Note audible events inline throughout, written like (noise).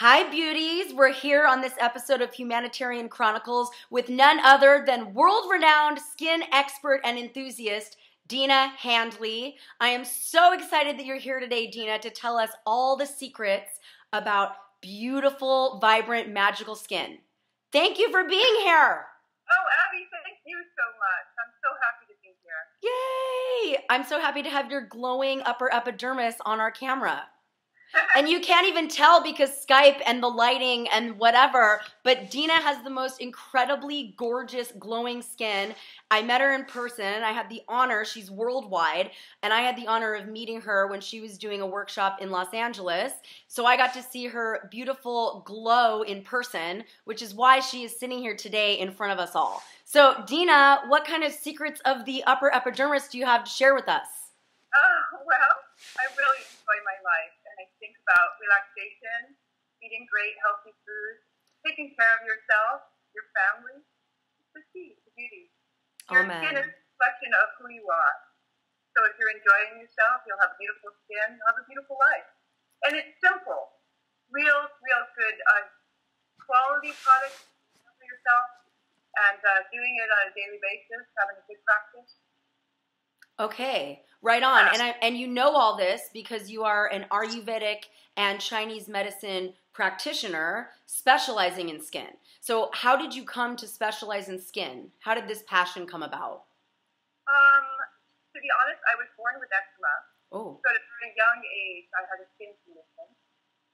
Hi, beauties. We're here on this episode of Humanitarian Chronicles with none other than world renowned skin expert and enthusiast, Dina Handley. I am so excited that you're here today, Dina, to tell us all the secrets about beautiful, vibrant, magical skin. Thank you for being here. Oh, Abby, thank you so much. I'm so happy to be here. Yay! I'm so happy to have your glowing upper epidermis on our camera (laughs) and you can't even tell because Skype and the lighting and whatever. But Dina has the most incredibly gorgeous, glowing skin. I met her in person. I had the honor, she's worldwide, and I had the honor of meeting her when she was doing a workshop in Los Angeles. So I got to see her beautiful glow in person, which is why she is sitting here today in front of us all. So, Dina, what kind of secrets of the upper epidermis do you have to share with us? Oh, well, I really enjoy my life about relaxation, eating great, healthy food, taking care of yourself, your family. It's the key to beauty. Your Amen. skin is a reflection of who you are. So if you're enjoying yourself, you'll have beautiful skin, you'll have a beautiful life. And it's simple. Real, real good uh, quality products for yourself and uh, doing it on a daily basis, having a good practice. Okay, right on. And I, and you know all this because you are an Ayurvedic and Chinese medicine practitioner specializing in skin. So, how did you come to specialize in skin? How did this passion come about? Um, to be honest, I was born with eczema. Oh. So at a very young age, I had a skin condition.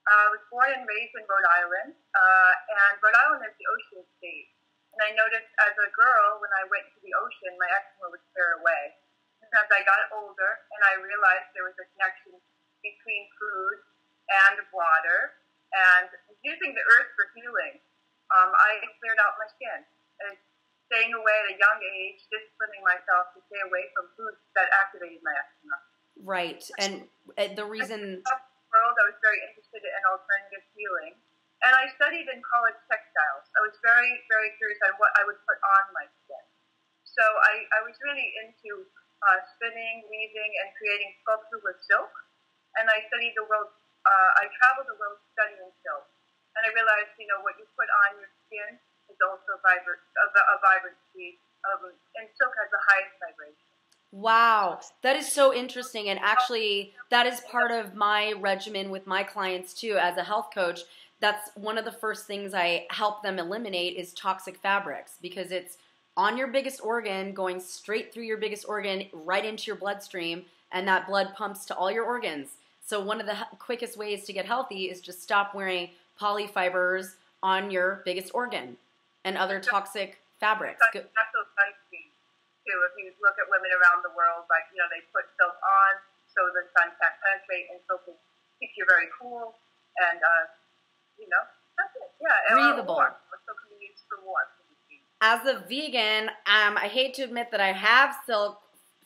Uh, I was born and raised in Rhode Island, uh, and Rhode Island is the ocean state. And I noticed as a girl, when I went to the ocean, my eczema would clear away as I got older and I realized there was a connection between food and water and using the earth for healing, um, I cleared out my skin. And staying away at a young age, disciplining myself to stay away from foods that activated my eczema. Right. And the reason. World, I was very interested in alternative healing. And I studied in college textiles. I was very, very curious on what I would put on my skin. So I, I was really into uh, spinning, weaving, and creating sculpture with silk. And I studied the world, uh, I traveled the world studying silk. And I realized, you know, what you put on your skin is also vibrant, a, a vibrancy, um, and silk has the highest vibration. Wow, that is so interesting. And actually, that is part of my regimen with my clients too, as a health coach. That's one of the first things I help them eliminate is toxic fabrics because it's on your biggest organ, going straight through your biggest organ, right into your bloodstream, and that blood pumps to all your organs. So, one of the quickest ways to get healthy is just stop wearing polyfibers on your biggest organ and other toxic fabrics. That's also sunscreen, too. If you look at women around the world, like, you know, they put silk on so the sun can't penetrate, and so silk keeps you very cool, and, uh, you know, that's it. Yeah, breathable. Warm. Also can be used for warmth as a vegan, um, I hate to admit that I have silk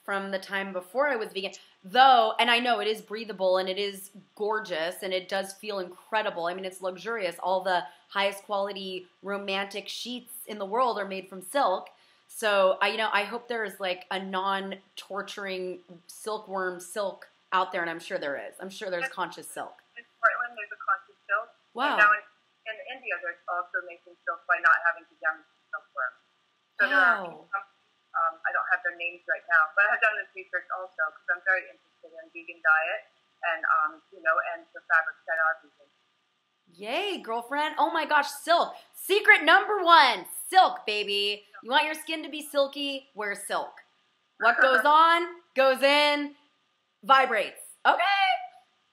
from the time before I was vegan, though, and I know it is breathable and it is gorgeous and it does feel incredible. I mean, it's luxurious. All the highest quality romantic sheets in the world are made from silk. So I, you know, I hope there is like a non-torturing silkworm silk out there, and I'm sure there is. I'm sure there's conscious silk. In Portland, there's a conscious silk. Wow. And now in, in India, they're also making silk by not having to silkworm. So wow. are, um, I don't have their names right now, but I have done this research also because I'm very interested in vegan diet and, um, you know, and the fabrics that are vegan. Yay, girlfriend. Oh my gosh, silk. Secret number one silk, baby. You want your skin to be silky? Wear silk. What (laughs) goes on, goes in, vibrates. Okay.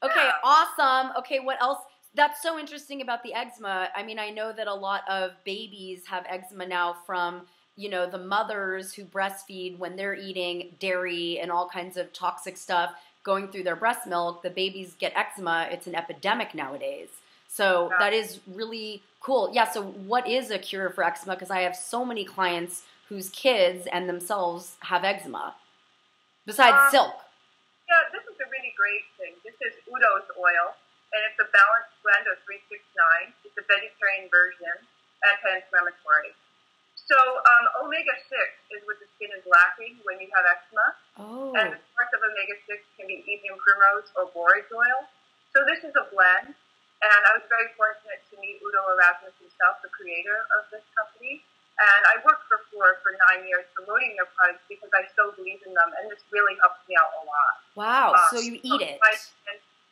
Okay, awesome. Okay, what else? That's so interesting about the eczema. I mean, I know that a lot of babies have eczema now from, you know, the mothers who breastfeed when they're eating dairy and all kinds of toxic stuff going through their breast milk. The babies get eczema. It's an epidemic nowadays. So that is really cool. Yeah, so what is a cure for eczema? Because I have so many clients whose kids and themselves have eczema, besides um, silk. Yeah, this is a really great thing. This is Udo's oil and it's a balanced blend of 369. It's a vegetarian version, anti-inflammatory. So um, omega-6 is what the skin is lacking when you have eczema. Oh. And the source of omega-6 can be evening primrose or borage oil. So this is a blend, And I was very fortunate to meet Udo Erasmus himself, the creator of this company. And I worked for Flora for nine years promoting their products because I so believe in them, and this really helps me out a lot. Wow! Um, so you eat it?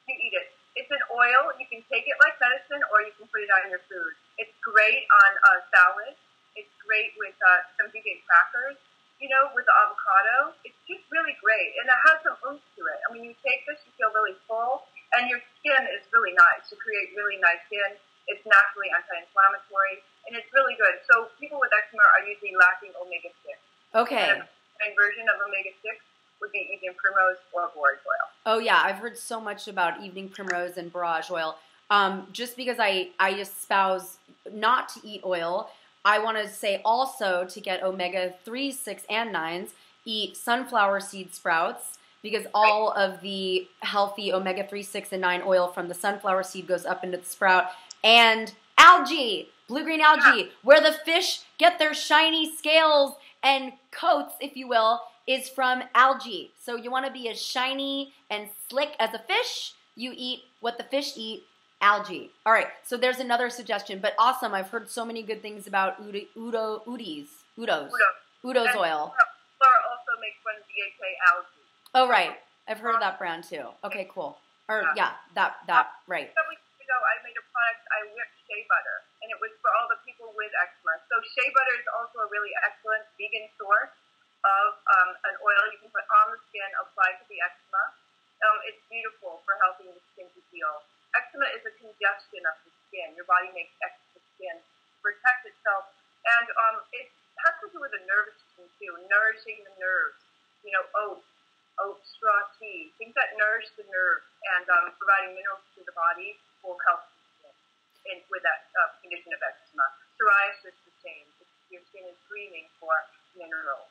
You eat it. It's an oil. You can take it like medicine, or you can put it on your food. It's great on a salad. It's great with uh, some vegan crackers. You know, with the avocado. It's just really great, and it has some oomph to it. I mean, you take this, you feel really full, and your skin is really nice. You create really nice skin. It's naturally anti-inflammatory, and it's really good. So people with eczema are usually lacking omega-6. Okay. And a version of omega-6 would be evening primrose or borage oil. Oh yeah, I've heard so much about evening primrose and borage oil. Um, just because I I espouse not to eat oil, I want to say also to get omega three, six, and nines, eat sunflower seed sprouts because all of the healthy omega 3, 6, and 9 oil from the sunflower seed goes up into the sprout. And algae, blue green algae, where the fish get their shiny scales and coats, if you will, is from algae. So you want to be as shiny and slick as a fish. You eat what the fish eat, algae. All right, so there's another suggestion, but awesome. I've heard so many good things about Udo, Udo Udi's, Udo's, Udo. Udo's And oil. Flora also makes one DHA algae. Oh, right. I've heard of that brand too. Okay, cool. Or yeah, that that right. Several weeks ago, I made a product, I whipped shea butter, and it was for all the people with eczema. So shea butter is also a really excellent vegan source of um, an oil you can put on the skin, apply to the eczema. Um, it's beautiful for helping the skin to heal. Eczema is a congestion of the skin. Your body makes extra skin to protect itself, and um, it has to do with the nervous system too, nourishing the nerves. You know, oats, oat straw tea, things that nourish the nerves and um, providing minerals to the body will help the skin in, with that uh, condition of eczema. Psoriasis, the same. Your skin is screaming for minerals,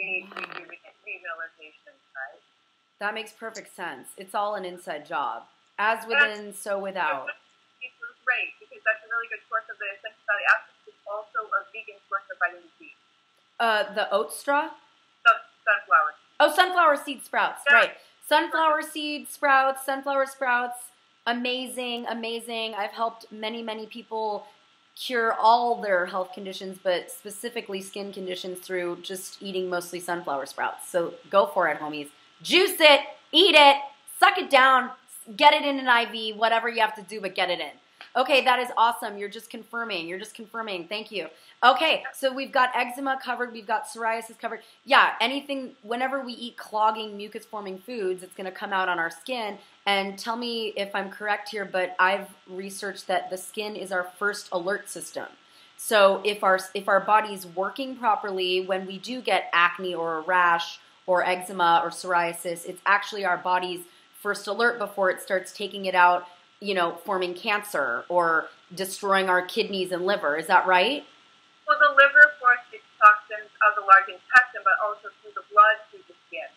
re- re- re- remineralization, right? That makes perfect sense. It's all an inside job. As within, so without. Great because that's a really good source of the essential fatty acids. It's also a vegan source of vitamin D. Uh, the oat straw? Sun- sunflower. Oh, sunflower seed sprouts. Yeah. Right. Sunflower seed sprouts, sunflower sprouts. Amazing, amazing. I've helped many, many people cure all their health conditions, but specifically skin conditions through just eating mostly sunflower sprouts. So go for it, homies. Juice it, eat it, suck it down, get it in an IV, whatever you have to do, but get it in. Okay, that is awesome. You're just confirming. You're just confirming. Thank you. Okay, so we've got eczema covered. We've got psoriasis covered. Yeah, anything, whenever we eat clogging, mucus forming foods, it's going to come out on our skin. And tell me if I'm correct here, but I've researched that the skin is our first alert system. So if our if our body's working properly, when we do get acne or a rash or eczema or psoriasis, it's actually our body's first alert before it starts taking it out, you know, forming cancer or destroying our kidneys and liver. Is that right? Well, the liver, of course, gets toxins of the large intestine, but also through the blood, through the skin.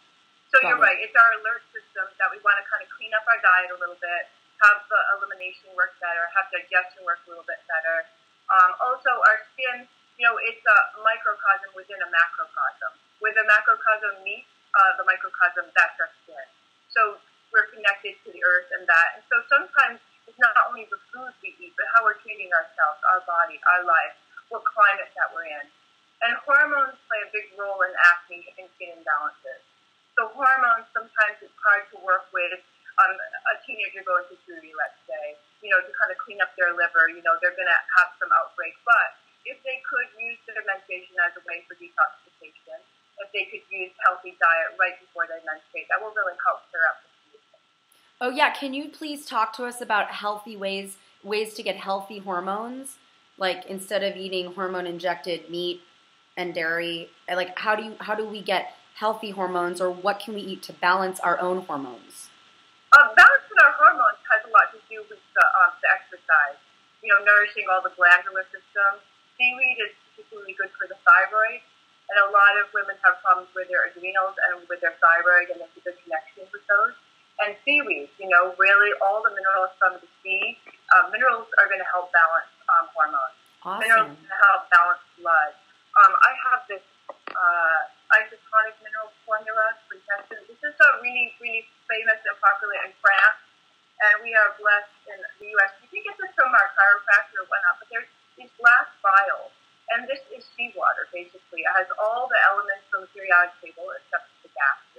So Got you're it. right. It's our alert system that we want to kind of clean up our diet a little bit, have the elimination work better, have digestion work a little bit better. Um, also, our skin, you know, it's a microcosm within a macrocosm. Where the macrocosm meets uh, the microcosm, that's our skin. So we're connected to the earth and that. And so sometimes it's not only the food we eat, but how we're treating ourselves, our body, our life, what climate that we're in. And hormones play a big role in acne and skin imbalances. So hormones, sometimes it's hard to work with um, a teenager going through puberty, let's say, you know, to kind of clean up their liver. You know, they're going to have some outbreak. But if they could use their menstruation as a way for detoxification, if they could use healthy diet right before they menstruate, that will really help clear up the. Oh yeah, can you please talk to us about healthy ways ways to get healthy hormones? Like instead of eating hormone injected meat and dairy, uh, like how do you how do we get healthy hormones or what can we eat to balance our own hormones? Um, balancing our hormones has a lot to do with the, um, the exercise. You know, nourishing all the glandular system. Seaweed is particularly good for the thyroid, and a lot of women have problems with their adrenals and with their thyroid, and there's a good connection with those. And seaweed, you know, really all the minerals from the sea. Uh, minerals are going to help balance um, hormones. Minerals Awesome. to help balance blood. Um, I have this uh, isotonic mineral formula for intestine. This is a really, really famous and popular in France, and we have less in the U.S. You think chiropractor or whatnot, but there's these glass vials, and this is seawater basically. It has all the elements from the periodic table except for the gases.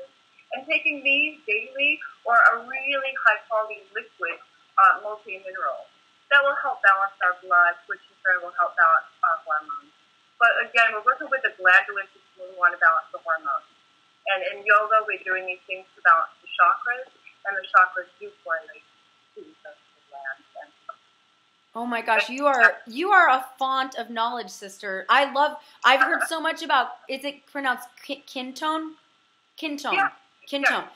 And taking these daily or a really high quality liquid uh, multi mineral that will help balance our blood, which in turn will help balance our hormones. But again, we're working with the glandular system. We want to balance the hormones. And in yoga, we're doing these things to balance the chakras, and the chakras do correlate to the glands and Oh my gosh, you are you are a font of knowledge, sister. I love. I've heard so much about. Is it pronounced ki- kintone? Kintone. Yeah. Kintone. Yeah.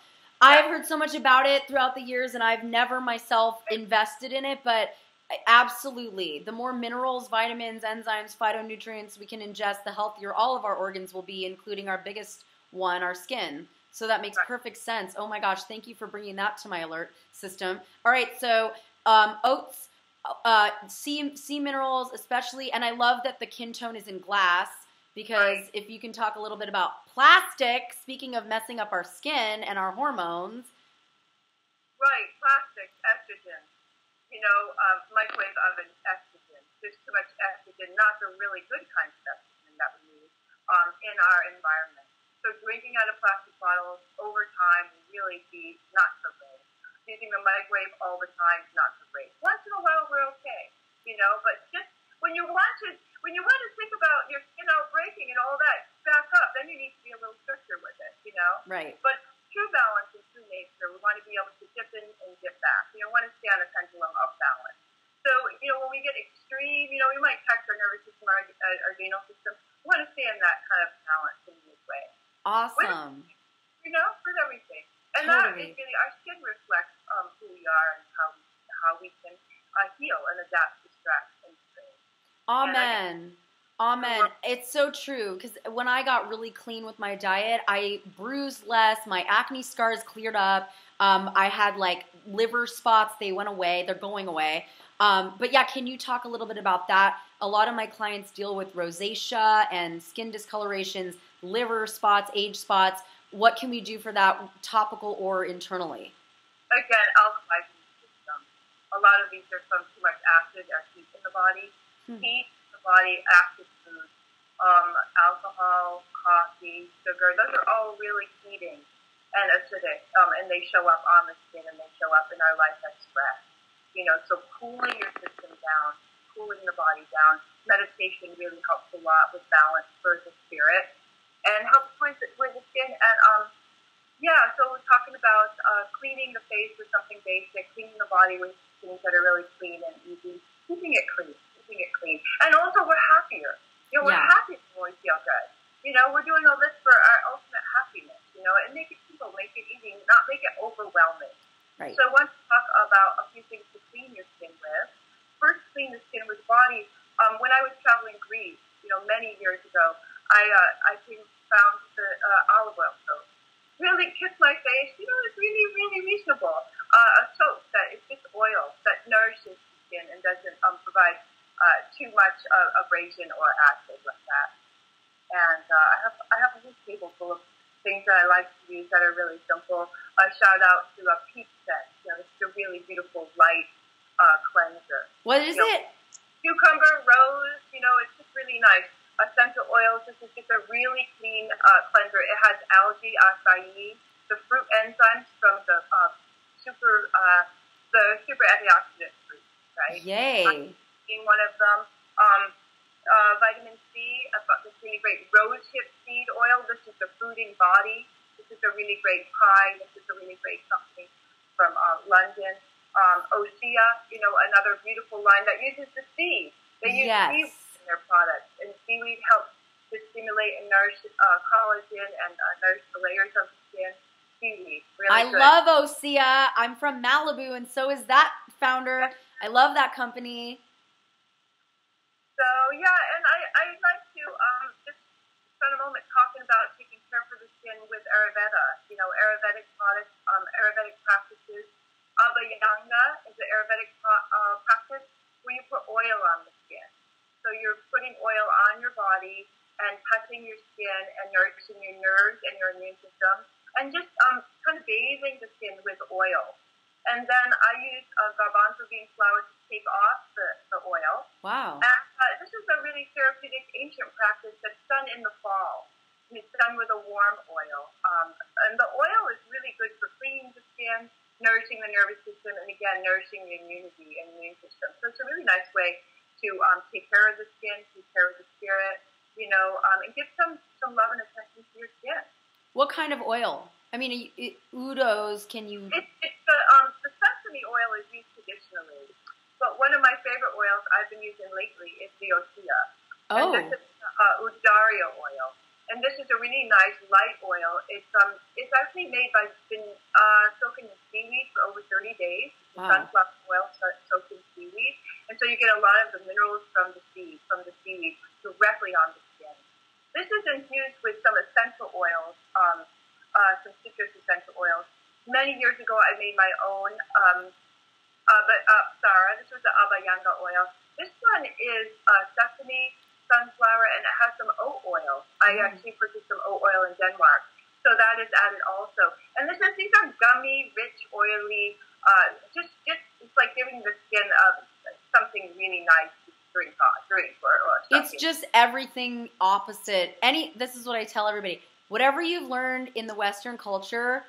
I've heard so much about it throughout the years, and I've never myself invested in it. But absolutely, the more minerals, vitamins, enzymes, phytonutrients we can ingest, the healthier all of our organs will be, including our biggest one, our skin. So that makes perfect sense. Oh my gosh, thank you for bringing that to my alert system. All right, so um, oats, uh, sea sea minerals, especially, and I love that the Kintone is in glass because Right. if you can talk a little bit about plastic, speaking of messing up our skin and our hormones, Right, plastic, estrogen. You know, um, microwave oven estrogen. There's too much estrogen, not the really good kind of estrogen that we need um, in our environment. So drinking out of plastic bottles over time will really be not so great. Using the microwave all the time is not so great. Once in a while we're okay, you know, but just when you want to when you want to think about your skin out breaking and all that back up, then you need to be a little stricter with it, you know. right? But true balance and true nature, we want to be able to dip in and dip back. You know, want to stay on a pendulum of balance. So, you know, when we get extreme, you know, we might tax our nervous system, our, our adrenal system. We want to stay in that kind of balance in this way, Awesome. you know, with everything. And Totally. is really, our skin reflects um, who we are and how, how we can uh, heal and adapt to stress. Amen. Amen. It's so true because when I got really clean with my diet, I bruised less. My acne scars cleared up. Um, I had like liver spots; they went away. They're going away. Um, but yeah, can you talk a little bit about that? A lot of my clients deal with rosacea and skin discolorations, liver spots, age spots. What can we do for that, topical or internally? Again, alkalizing the system. A lot of these are from too much acid or heat in the body. Hmm. Heat the body, acid food, um, alcohol, coffee, sugar, those are all really heating and acidic. Um, and they show up on the skin and they show up in our life as stress. You know, so cooling your system down, cooling the body down. Meditation really helps a lot with balance for the spirit and helps with, with the skin. And um, yeah, so we're talking about uh, cleaning the face with something basic, cleaning the body with things that are really clean and easy, keeping it clean, keeping it clean. And also, we're happier. You know, we're Yeah. happy when we feel good. You know, we're doing all this for our ultimate happiness, you know, and make it simple, make it easy, not make it overwhelming. Right. So I want to talk about a few things to clean your skin with. First, clean the skin with body. Um, when I was traveling Greece, you know, many years ago, I uh, I came, found the uh, olive oil soap. Really kissed my face. You know, it's really really reasonable. Uh, a soap that is just oil that nourishes the skin and doesn't um, provide uh, too much uh, abrasion or acid like that. And uh, I have I have a whole table full of things that I like to use that are really simple. A shout out to a peach set. You know, it's a really beautiful light uh, cleanser. What is Yeah. it? Cucumber, rose, you know, it's just really nice. Essential oils. This is just a really clean uh, cleanser. It has algae, acai, the fruit enzymes from the uh, super uh, the super antioxidant fruit, right? Yay. Being one of them. Um, uh, vitamin C, I've got this really great rose hip seed oil. This is the Fruiting Body. This is a really great pie. This is a really great company from uh, London. Um, Osea, you know, another beautiful line that uses the seed. They use Yes. seaweed in their products, and seaweed helps to stimulate and nourish uh, collagen and uh, nourish the layers of the skin. Seaweed, really I good. love Osea. I'm from Malibu, and so is that founder. I love that company. So yeah, and I I'd like to um, just spend a moment talking about taking care for the skin with Ayurveda. You know, Ayurvedic products, um, Ayurvedic practices. Abhyanga is an Ayurvedic uh, practice where you put oil on the skin. So you're putting oil on your body and touching your skin and nourishing your nerves and your immune system, and just um, kind of bathing the skin with oil. And then I use uh, garbanzo bean flour to take off the, the oil. Wow. And uh, this is a really therapeutic ancient practice that's done in the fall. And it's done with a warm oil. Um, and the oil is really good for cleaning the skin, nourishing the nervous system, and again, nourishing the immunity and immune system. So it's a really nice way to um, take care of the skin, take care of the spirit, you know, um, and give some, some love and attention to your skin. What kind of oil? I mean, it, Udo's, can you. It's, it's the, um, the sesame oil is used traditionally, but one of my favorite oils I've been using lately is the osea. Oh. And this is uh, Undaria oil. And this is a really nice light oil. It's um, it's actually made by been uh, soaking in seaweed for over 30 days. Wow. Sunflower oil so- soaked in seaweed, and so you get a lot of the minerals from the seed, from the seaweed, directly on the skin. This is infused with some essential oils, um, uh, some citrus essential oils. Many years ago, I made my own. Um, uh, but uh, Sarah, this was the Abhyanga oil. This one is uh, sesame, sunflower, and it has some oat oil. I Mm. actually purchased some oat oil in Denmark, so that is added also. And this is these are gummy, rich, oily. Uh, just, just it's like giving the skin uh, something really nice to drink on, drink or, or It's just everything opposite. Any this is what I tell everybody. Whatever you've learned in the Western culture,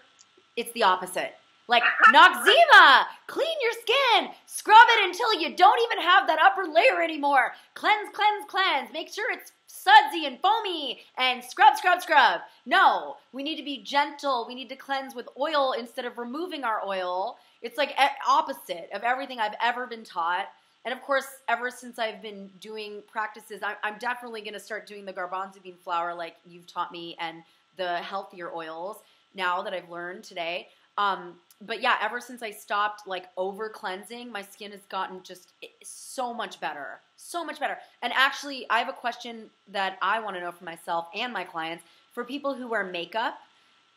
it's the opposite. Like Noxzema, clean your skin, scrub it until you don't even have that upper layer anymore. Cleanse, cleanse, cleanse. Make sure it's sudsy and foamy and scrub, scrub, scrub. No, we need to be gentle. We need to cleanse with oil instead of removing our oil. It's like opposite of everything I've ever been taught. And of course, ever since I've been doing practices, I'm, I'm definitely going to start doing the garbanzo bean flour like you've taught me and the healthier oils now that I've learned today. Um, but yeah, ever since I stopped like over cleansing, my skin has gotten just so much better. So much better. And actually, I have a question that I want to know for myself and my clients. For people who wear makeup,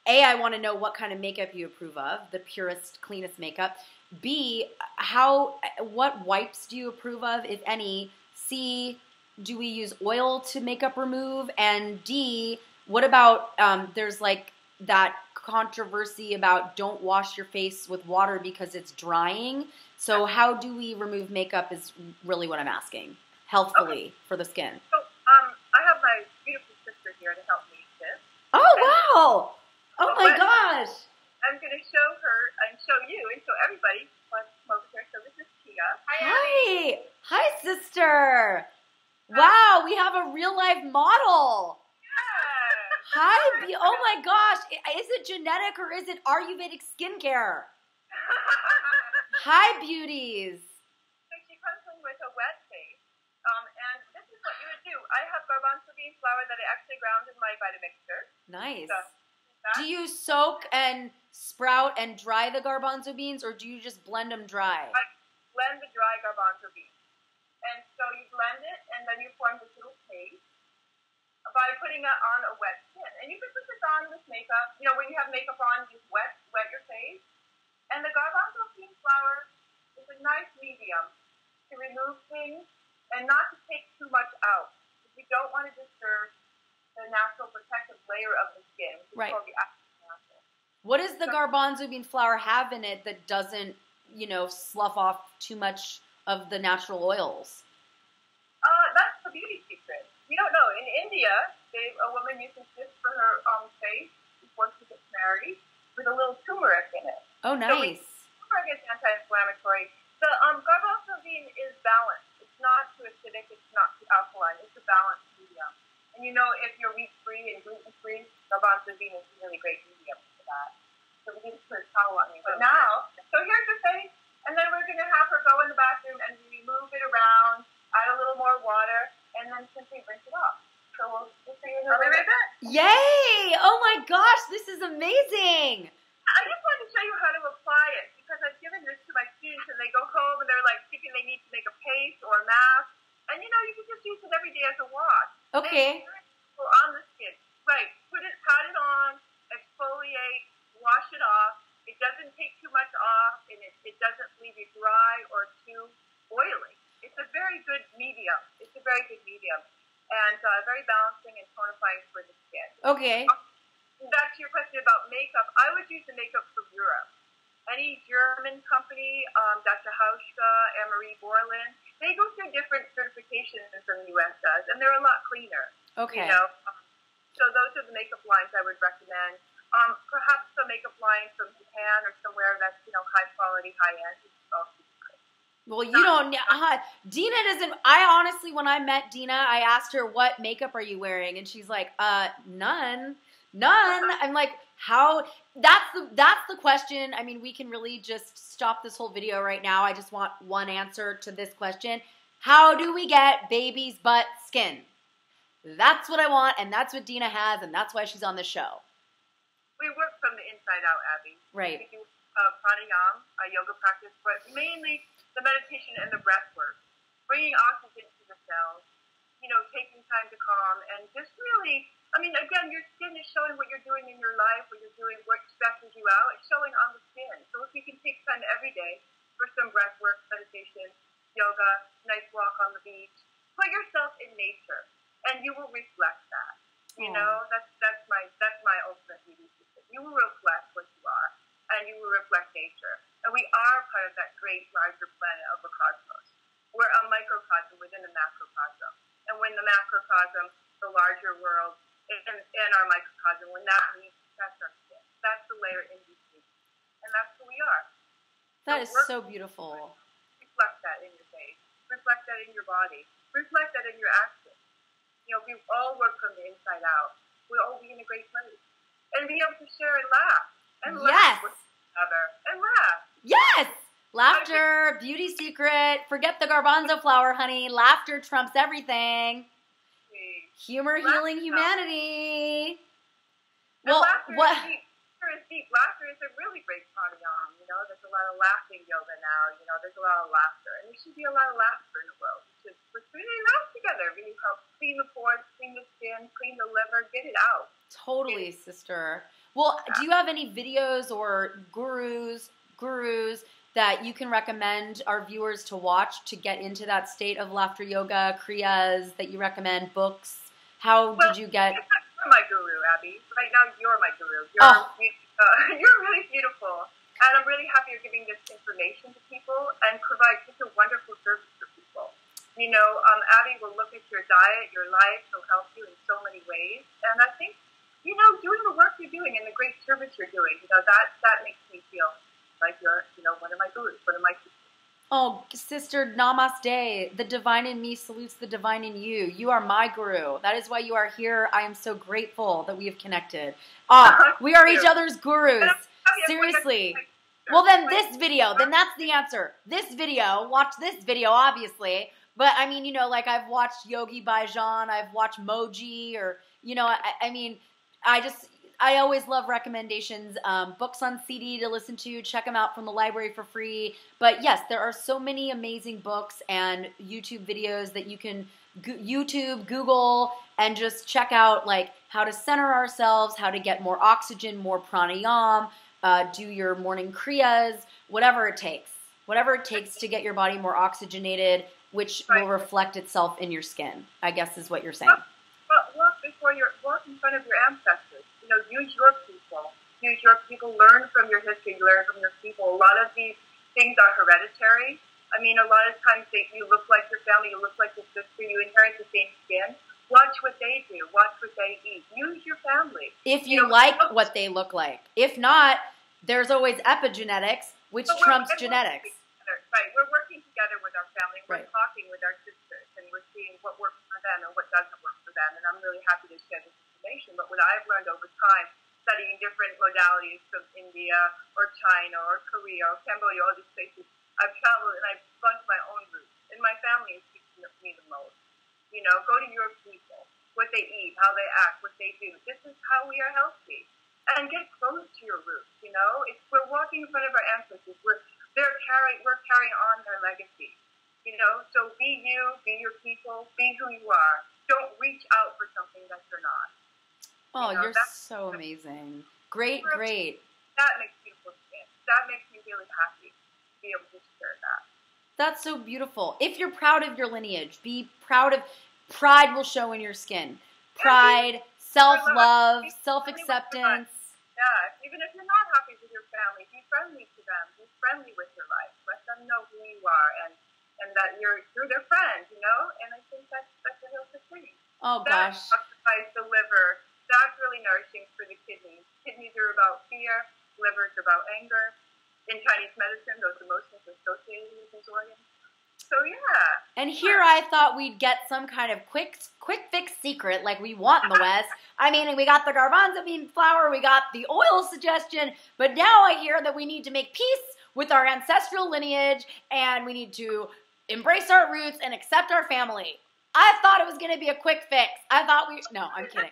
A, I want to know what kind of makeup you approve of, the purest, cleanest makeup. B, how what wipes do you approve of, if any? C, do we use oil to makeup remove? And D, what about um, there's like that controversy about don't wash your face with water because it's drying. So how do we remove makeup is really what I'm asking. Healthfully for the skin. So, um, I have my beautiful sister here to help me with this. Oh wow! Oh my What? gosh! I'm going to show her and show you and show everybody what's over here. So this is Tia. Hi! Hi sister! Wow, we have a real life model. Yeah. Hi, (laughs) be- oh my gosh! Is it genetic or is it Ayurvedic skincare? Hi, beauties. so she comes in with a wet face. Um, and this is what you would do. I have garbanzo bean flour that I actually ground in my Vitamixer. Nice. So, that, Do you soak and sprout and dry the garbanzo beans, or do you just blend them dry? I blend the dry garbanzo beans. And so you blend it, and then you form this little paste by putting it on a wet skin. And you can put this on with makeup. You know, when you have makeup on, you wet wet your face. And the garbanzo bean flour is a nice medium to remove things and not to take too much out. You don't want to disturb the natural protective layer of the skin, Right. is called the acid mantle. What does the garbanzo bean flour have in it that doesn't, you know, slough off too much of the natural oils? Uh, that's the beauty secret. We don't know. In India, they, a woman uses this for her um, face before she gets married with a little turmeric in it. Oh, nice. Turmeric is anti-inflammatory. The um, garbanzo bean is balanced. It's not too acidic. It's not too alkaline. It's a. And you know, if you're wheat-free and gluten-free, garbanzo bean is a really great medium for that. So we didn't put a towel on you. But now, so here's the face. And then we're going to have her go in the bathroom and remove it around, add a little more water, and then simply rinse it off. So we'll, we'll see you in a I'll be little bit. Yay! Oh my gosh, this is amazing. I just wanted to show you how to apply it because I've given this to my students and they go home and they're like thinking they need to make a paste or a mask. And you know, you can just use it every day as a wash. Okay. Or on the skin. Right. Put it, pat it on, exfoliate, wash it off. It doesn't take too much off and it, it doesn't leave you dry or too oily. It's a very good medium. It's a very good medium. And uh, very balancing and tonifying for the skin. Okay. Back to your question about makeup, I would use the makeup from Europe. Any German company, um, Dr. Hauschka and Marie Börlind. They go through different certifications than the U.S. does, and they're a lot cleaner. Okay. You know, so those are the makeup lines I would recommend. Um, perhaps a makeup line from Japan or somewhere that's you know high quality, high end. Well, you don't. Uh, Dina doesn't. I honestly, when I met Dina, I asked her what makeup are you wearing, and she's like, "Uh, none, none." I'm like, "How?" That's the that's the question. I mean, we can really just stop this whole video right now. I just want one answer to this question: How do we get baby's butt skin? That's what I want, and that's what Dina has, and that's why she's on the show. We work from the inside out, Abby. Right. We do uh, pranayama, a yoga practice, but mainly the meditation and the breath work, bringing oxygen to the cells, you know, taking time to calm, and just really, I mean, again, your skin is showing what you're doing in your life, what you're doing, what stresses you out. It's showing on the skin. So if you can take time every day for some breath work, meditation, yoga, nice walk on the beach, put yourself in nature, and you will reflect that. You Aww. know, that's that's my that's my ultimate beauty secret. You will reflect what you are, and you will reflect nature. And we are part of that great larger planet of the cosmos. We're a microcosm within a macrocosm. And when the macrocosm, the larger world, and, and our microcosm, when that meets, that's our skin. That's the layer in between. And that's who we are. That So is so beautiful. Reflect that in your face. Reflect that in your body. Reflect that in your actions. You know, we all work from the inside out. We'll all be in a great place. And be able to share and laugh. And Yes. laugh with each other. And laugh. Yes. Laughter, beauty secret. Forget the garbanzo flour, honey. Laughter trumps everything. Humor healing humanity. And Well, laughter what? is deep. Laughter is deep. Laughter is a really great pranayama. You know, there's a lot of laughing yoga now. You know, there's a lot of laughter, and there should be a lot of laughter in the world. We should we're really laugh together. Really help clean the pores, clean the skin, clean the liver, get it out. Totally, sister. Well, do you have any videos or gurus, gurus that you can recommend our viewers to watch to get into that state of laughter yoga, kriyas that you recommend, books? How Well, did you get? You're my guru, Abby. Right now, you're my guru. You're Oh. uh, (laughs) you're really beautiful, and I'm really happy you're giving this information to people and provide such a wonderful service for people. You know, um, Abby will look at your diet, your life, she'll help you in so many ways, and I think, you know, doing the work you're doing and the great service you're doing, you know, that that makes me feel like you're, you know, one of my gurus, one of my. Oh, sister, namaste. The divine in me salutes the divine in you. You are my guru. That is why you are here. I am so grateful that we have connected. Ah, we are each other's gurus. Seriously. Well, then this video, then that's the answer. This video, watch this video, obviously. But I mean, you know, like I've watched Yogi Bhajan, I've watched Mooji, or, you know, I, I mean, I just, I always love recommendations. Um, books on CD to listen to, check them out from the library for free. But yes, there are so many amazing books and YouTube videos that you can go- YouTube, Google, and just check out like how to center ourselves, how to get more oxygen, more pranayam, uh, do your morning kriyas, whatever it takes. Whatever it takes to get your body more oxygenated, which will reflect itself in your skin, I guess is what you're saying. But walk before your walk in front of your ancestors. You know, use your people. Use your people. Learn from your history. Learn from your people. A lot of these things are hereditary. I mean, a lot of times they, you look like your family. You look like your sister. You inherit the same skin. Watch what they do. Watch what they eat. Use your family. If You you know, like what they look like. If not, there's always epigenetics, which trumps genetics. Right. We're working together with our family. We're Right. talking with our sisters, and we're seeing what works for them and what doesn't work for them. And I'm really happy to share this information. But what I've learned over time, studying different modalities from India or China or Korea or Cambodia, all these places, I've traveled and I've gone to my own roots. And my family is teaching me the most. You know, go to your people, what they eat, how they act, what they do. This is how we are healthy. And get close to your roots. You know, if we're walking in front of our ancestors, we're they're carrying we're carrying on their legacy. You know, so be you, be your people, be who you are. Don't reach out for something that you're not. Oh, you know, that's- so amazing. Great, great. That makes beautiful skin. That makes me really happy to be able to share that. That's so beautiful. If you're proud of your lineage, be proud of pride will show in your skin. Pride, self-love, self-acceptance. Yeah, even if you're not happy with your family, be friendly to them. Be friendly with your life. Let them know who you are and and that you're you're their friend, you know. And I think that's that's a real good thing. Oh That gosh. occupies the liver. Really nourishing for the kidneys. Kidneys are about fear. Liver is about anger. In Chinese medicine, those emotions are associated with those organs. So yeah, And here I thought we'd get some kind of quick quick fix secret like we want in the West. I mean, we got the garbanzo bean flour, we got the oil suggestion, but now I hear that we need to make peace with our ancestral lineage and we need to embrace our roots and accept our family. I thought it was going to be a quick fix. I thought we No, I'm kidding.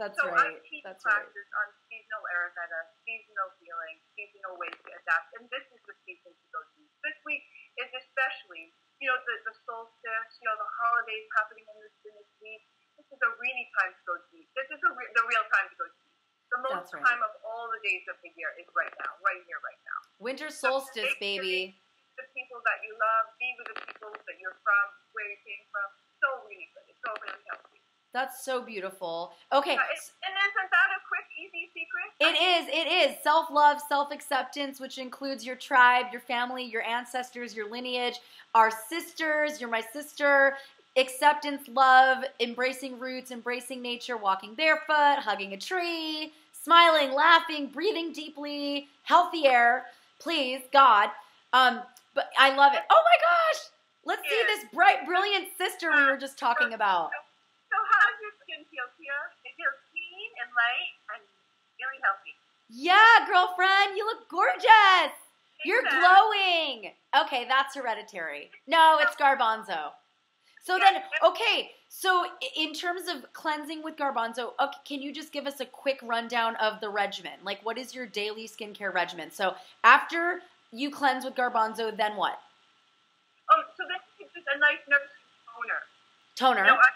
That's so right. I'm teaching That's right. on seasonal Ayurveda, seasonal healing, seasonal ways to adapt, and this is the season to go deep. This week is especially, you know, the, the solstice, you know, the holidays happening in this, in this week. This is a really time to go deep. This is a re- the real time to go deep. The most right. time of all the days of the year is right now, right here, right now. Winter solstice, baby. The people that you love, be with the people that you're from, where you came from. So really good. It's so really healthy. That's so beautiful. Okay. Uh, and isn't that a quick, easy secret? It is, it is. Self love, self acceptance, which includes your tribe, your family, your ancestors, your lineage, our sisters, you're my sister. Acceptance, love, embracing roots, embracing nature, walking barefoot, hugging a tree, smiling, laughing, breathing deeply, healthy air, please, God. Um, but I love it. Oh my gosh! Let's see this bright, brilliant sister we were just talking about. So how does your skin feel, Tia? It feels clean and light and really healthy. Yeah, girlfriend, you look gorgeous. You're glowing. Okay, that's hereditary. No, it's garbanzo. So then, okay, so in terms of cleansing with garbanzo, okay, can you just give us a quick rundown of the regimen? Like, what is your daily skincare regimen? So after you cleanse with garbanzo, then what? Um, so this is just a nice nourishing toner. Toner. You know, I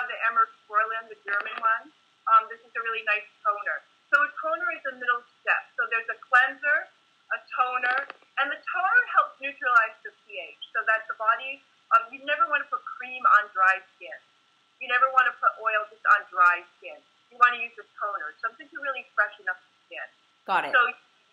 have the Annemarie Börlind, the German one. Um, this is a really nice toner. So a toner is a middle step. So there's a cleanser, a toner, and the toner helps neutralize the pH so that the body, um, you never want to put cream on dry skin. You never want to put oil just on dry skin. You want to use a toner, something to really freshen up the skin. Got it. So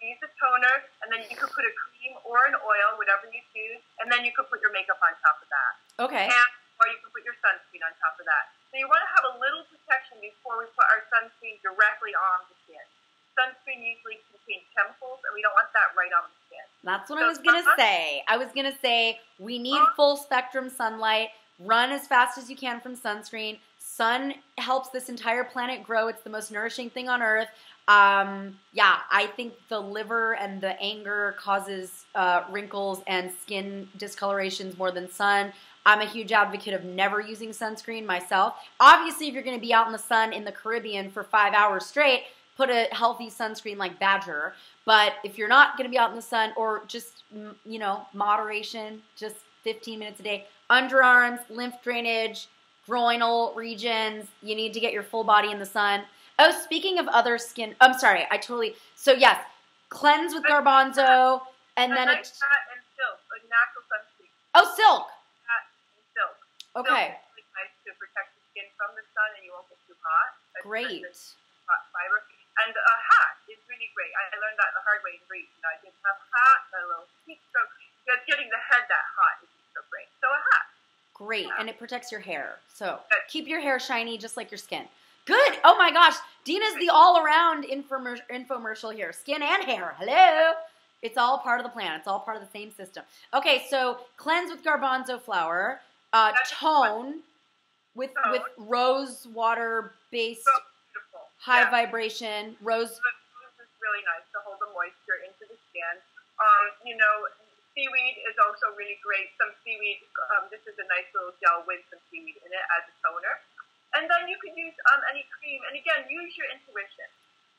you use a toner, and then you could put a cream or an oil, whatever you choose, and then you could put your makeup on top of that. Okay. And, or you can put your sunscreen on top of that. So you want to have a little protection before we put our sunscreen directly on the skin. Sunscreen usually contains chemicals, and we don't want that right on the skin. That's what I was gonna say. I was gonna say we need full spectrum sunlight. Run as fast as you can from sunscreen. Sun helps this entire planet grow. It's the most nourishing thing on earth. Um, yeah, I think the liver and the anger causes uh, wrinkles and skin discolorations more than sun. I'm a huge advocate of never using sunscreen myself. Obviously, if you're going to be out in the sun in the Caribbean for five hours straight, put a healthy sunscreen like Badger. But if you're not going to be out in the sun or just, you know, moderation, just 15 minutes a day, underarms, lymph drainage, groinal regions, you need to get your full body in the sun. Oh, speaking of other skin, I'm sorry, I totally, so yes, cleanse with garbanzo, and a then nice it, and silk, a natural sunscreen. oh, silk. Fat and silk. Okay, is really nice to protect the skin from the sun, and you won't get too hot. It's great. hot fiber. And a hat is really great. I learned that the hard way in Greece. You know, I didn't have a hat, a little heat stroke. Just getting the head that hot is so great. So a hat. Great, and it protects your hair. So keep your hair shiny just like your skin. Good. Oh my gosh, Dina's the all-around infomer- infomercial here. Skin and hair. Hello. It's all part of the plan. It's all part of the same system. Okay, so cleanse with garbanzo flour. Uh, tone with Tone. with rose water based So high Yeah. vibration rose. This is really nice to hold the moisture into the skin. Um, you know, seaweed is also really great. Some seaweed, um, this is a nice little gel with some seaweed in it as a toner. And then you can use um, any cream. And again, use your intuition.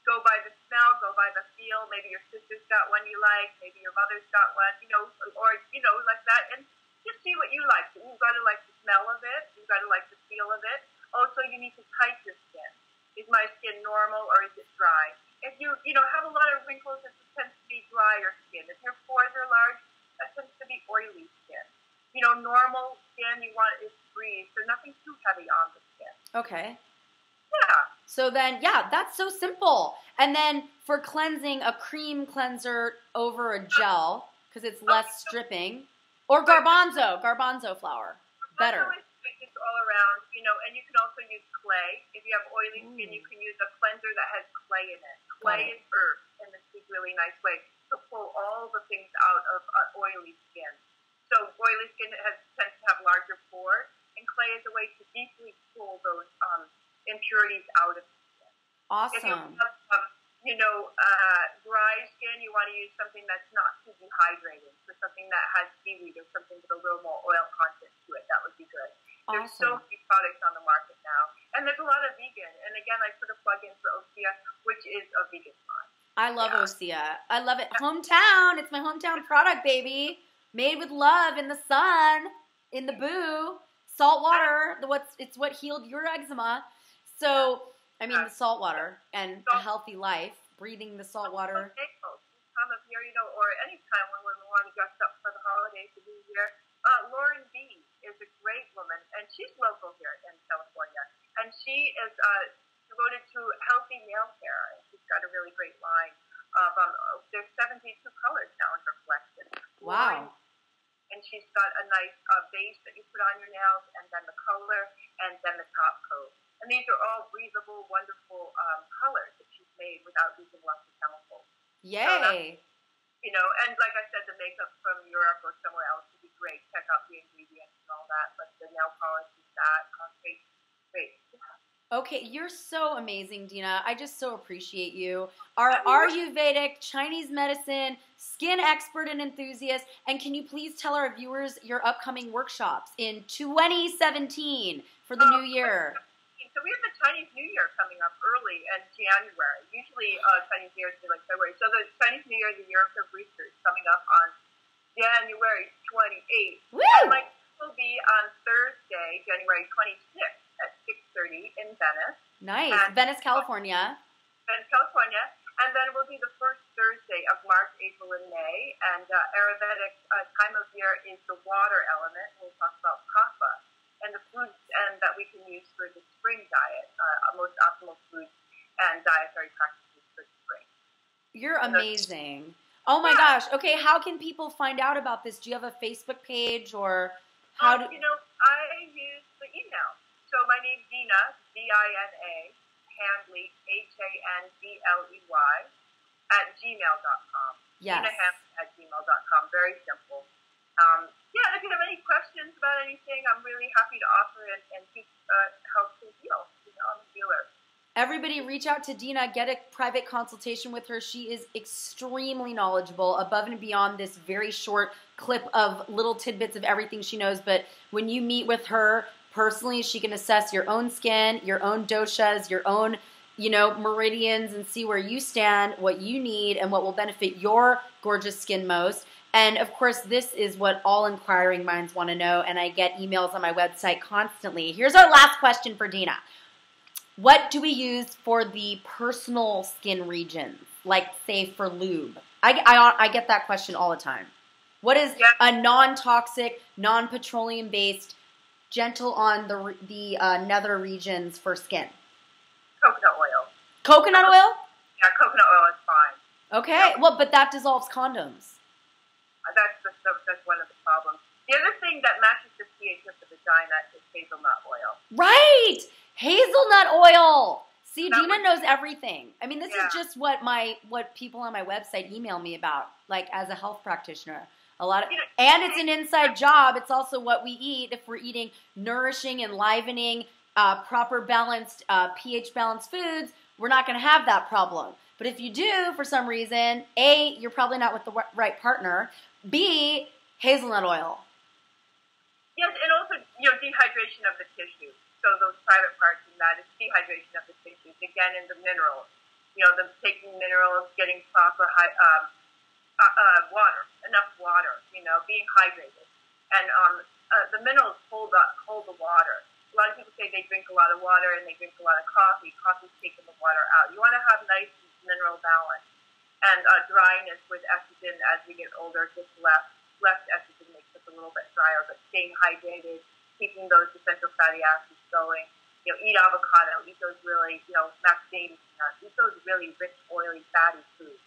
Go by the smell, go by the feel. Maybe your sister's got one you like. Maybe your mother's got one, you know, or, you know, like that. And just see what you like. You've got to like the smell of it. You've got to like the feel of it. Also, you need to type your skin. Is my skin normal or is it dry? If you, you know, have a lot of wrinkles, it tends to be drier skin. If your pores are large, that tends to be oily skin. You know, normal skin you want is breathe, so nothing too heavy on the skin. Okay. Yeah. So then, yeah, that's so simple. And then for cleansing, a cream cleanser over a gel because it's less stripping, or garbanzo, garbanzo flour, better. Garbanzo is just all around, you know, and you can also use clay. If you have oily skin, you can use a cleanser that has clay in it. Clay it. is earth, and this is a really nice way to pull all the things out of uh, oily skin. So oily skin has tends to have larger pores, and clay is a way to deeply pull those um, impurities out of the skin. If you Awesome. have, um, you know, uh, dry skin, you want to use something that's not too dehydrated. So something that has seaweed or something with a little more oil content to it. That would be good. There's so many products on the market now, and there's a lot of vegan. And again, I put a plug in for Osea, which is a vegan line. I love Yeah. Osea. I love it. Hometown. It's my hometown product, baby. Made with love in the sun, in the boo, salt water. What's it's what healed your eczema. So I mean the salt water and a healthy life, breathing the salt water. Time of year, you know, or any time when we want to dress up for the holidays, the New Year. Uh, Lauren B is a great woman, and she's local here in California, and she is uh, devoted to healthy nail care, and she's got a really great line of um, there's 72 colors now in her collection. Wow. and she's got a nice uh, base that you put on your nails, and then the color, and then the top coat. And these are all breathable, wonderful um, colors that she's made without using lots of chemicals. Yay. You know, and like I said, the makeup from Europe or somewhere else would be great. Check out the ingredients and all that, but the nail polish is that. Uh, great, great. Okay, you're so amazing, Dina. I just so appreciate you. Our Ayurvedic Chinese medicine skin expert and enthusiast. And can you please tell our viewers your upcoming workshops in 2017 for the new year? (laughs) So we have the Chinese New Year coming up early in January. Usually uh, Chinese New Year is like February. So the Chinese New Year, the Year of the Rooster, coming up on January 28th. Woo! And my will be on Thursday, January 26th at 6.30 in Venice, Nice. And- Venice, California. Venice, California. And then we'll be the first Thursday of March, April, and May. And uh, Ayurvedic uh, time of year is the water element. We'll talk about kapha and the foods and that we can use for the spring diet, uh, most optimal foods and dietary practices for spring. You're amazing. Oh my Yeah. gosh. Okay, how can people find out about this? Do you have a Facebook page or how um, do you know, I use the email. So my name's Dina, D-I-N-A, Handley, H-A-N-D-L-E-Y, E at gmail.com. Yes. Dina Handley at gmail.com. Very simple. Um, yeah, if you have any questions about anything, I'm really happy to offer and, and uh, help to heal. I'm a healer. Everybody reach out to Dina, get a private consultation with her. She is extremely knowledgeable, above and beyond this very short clip of little tidbits of everything she knows. But when you meet with her personally, she can assess your own skin, your own doshas, your own, you know, meridians and see where you stand, what you need, and what will benefit your gorgeous skin most. And of course, this is what all inquiring minds want to know. And I get emails on my website constantly. Here's our last question for Dina. What do we use for the personal skin regions, like say for lube? I, I, I get that question all the time. What is Yeah. a non-toxic, non-petroleum based, gentle on the the uh, nether regions for skin? Coconut oil. Coconut oil? Yeah, coconut oil is fine. Okay. Well, but that dissolves condoms. That's, the, that's one of the problems. The other thing that matches the pH of the vagina is hazelnut oil. Right. Hazelnut oil. See, That Dina was- knows everything. I mean, this Yeah. is just what my what people on my website email me about, like as a health practitioner. A lot of, and it's an inside job. It's also what we eat. If we're eating nourishing, enlivening, uh, proper balanced, uh, pH balanced foods, we're not going to have that problem. But if you do, for some reason, A, you're probably not with the right partner. B, hazelnut oil. Yes, and also, you know, dehydration of the tissues. So those private parts in that is dehydration of the tissues. Again, in the minerals. You know, them taking minerals, getting proper hy- um, uh, uh, water, enough water, you know, being hydrated. And um, uh, the minerals hold, up, hold the water. A lot of people say they drink a lot of water and they drink a lot of coffee. Coffee's taking the water out. You want to have nice mineral balance. And uh, dryness with estrogen as we get older gets less. Less estrogen makes us a little bit drier, but staying hydrated, keeping those essential fatty acids going. you know, eat avocado, eat those really, you know, macadamia nuts, eat those really rich, oily, fatty foods.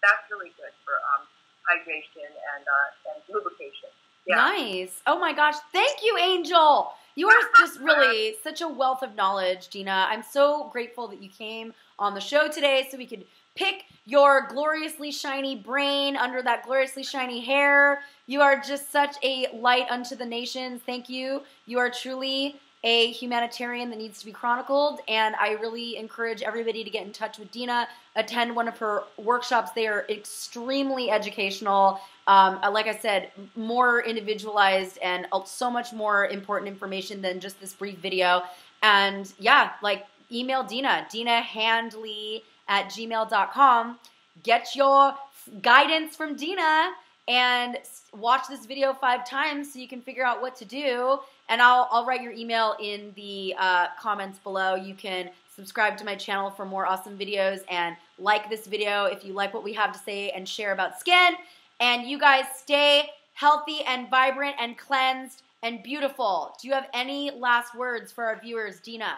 That's really good for um, hydration and uh, and lubrication. Yeah. Nice. Oh my gosh. Thank you, Angel. You are (laughs) just really such a wealth of knowledge, Dina. I'm so grateful that you came on the show today so we could pick your gloriously shiny brain under that gloriously shiny hair. You are just such a light unto the nations. Thank you. You are truly a humanitarian that needs to be chronicled, and I really encourage everybody to get in touch with Dina, attend one of her workshops. They are extremely educational. Um, uh, like I said, more individualized and so much more important information than just this brief video. And yeah, like email Dina, Dina Handley at gmail.com. Get your guidance from Dina and watch this video five times so you can figure out what to do. And I'll, I'll write your email in the uh, comments below. You can subscribe to my channel for more awesome videos and like this video if you like what we have to say and share about skin. And you guys stay healthy and vibrant and cleansed and beautiful. Do you have any last words for our viewers, Dina?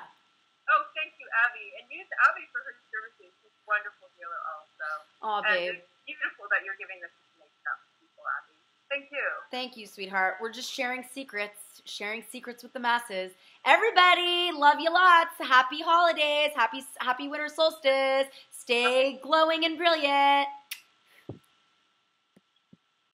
Oh, thank you, Abby. And use Abby for her services. She's a wonderful healer also. Oh, babe. And it's beautiful that you're giving this information out to people, Abby. Thank you. Thank you, sweetheart. We're just sharing secrets, sharing secrets with the masses. Everybody, love you lots. Happy holidays. Happy happy winter solstice. Stay glowing and brilliant.